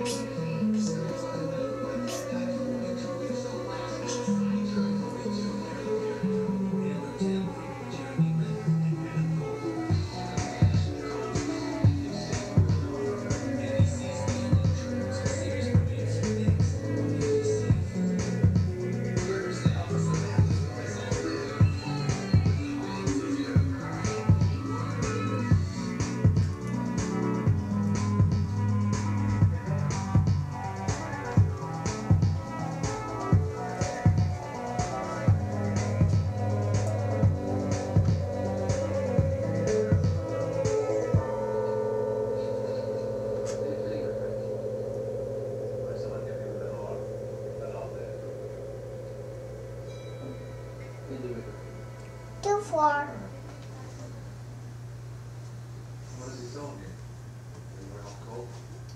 嗯 floor. What is he selling all cold?